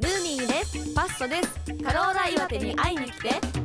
ルーミーです。パッソです。カローラ岩手に会いに来て。